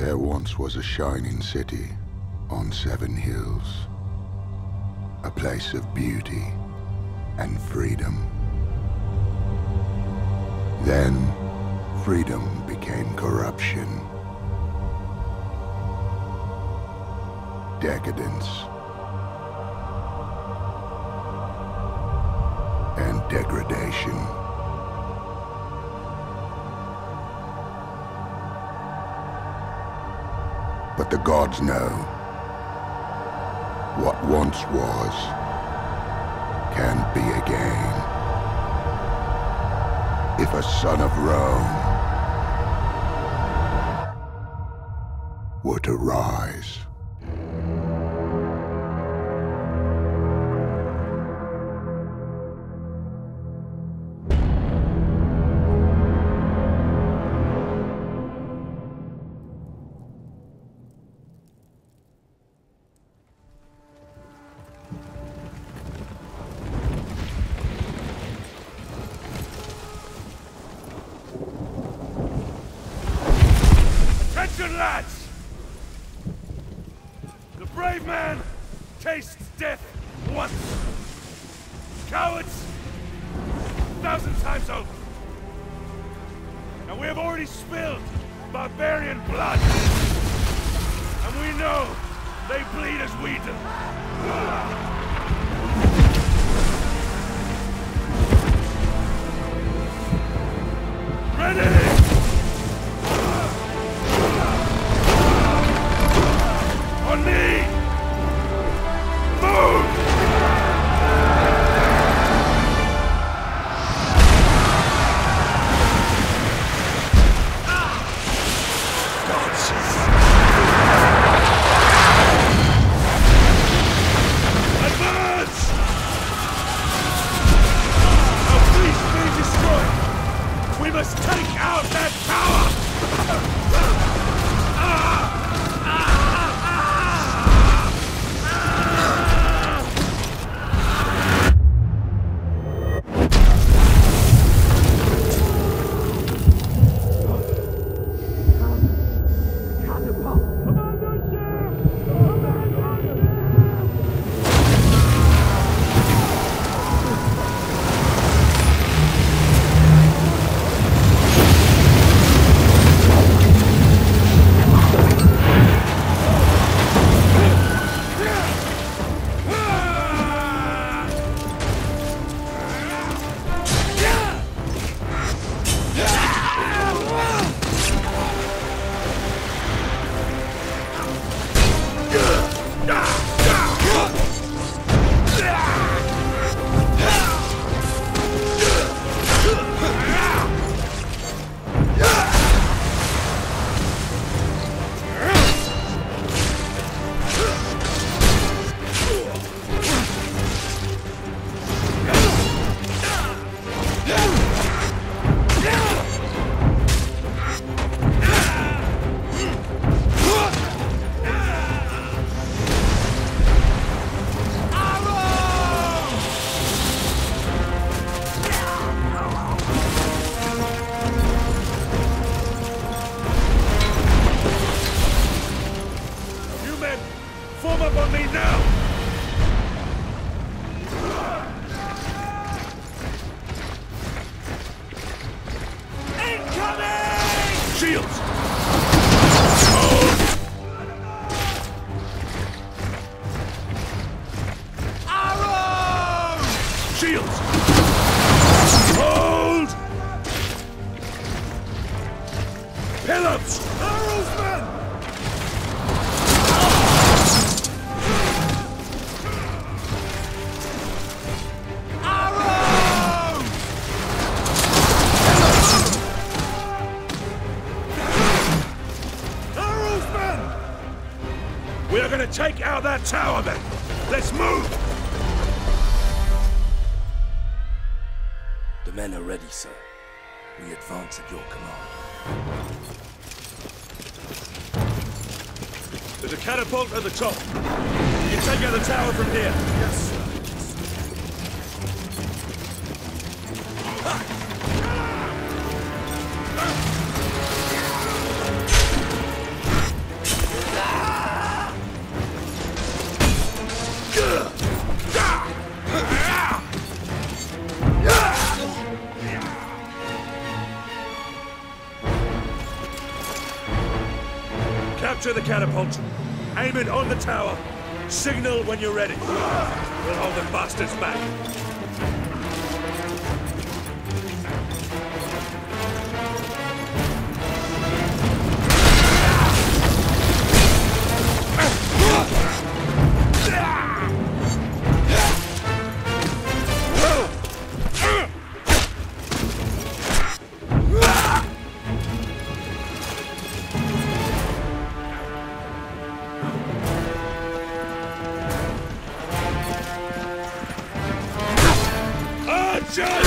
There once was a shining city on seven hills. A place of beauty and freedom. Then, freedom became corruption. Decadence. And degradation. But the gods know what once was can't be again. If a son of Rome were to rise. Brave man tastes death once. Cowards, a thousand times over. And we have already spilled barbarian blood. And we know they bleed as we do. Shields! Shields! Hold! Pillows! Out that tower, then! Let's move! The men are ready, sir. We advance at your command. There's a catapult at the top. You can take out the tower from here. Yes, Capture the catapult. Aim it on the tower. Signal when you're ready. We'll hold the bastards back. Watch!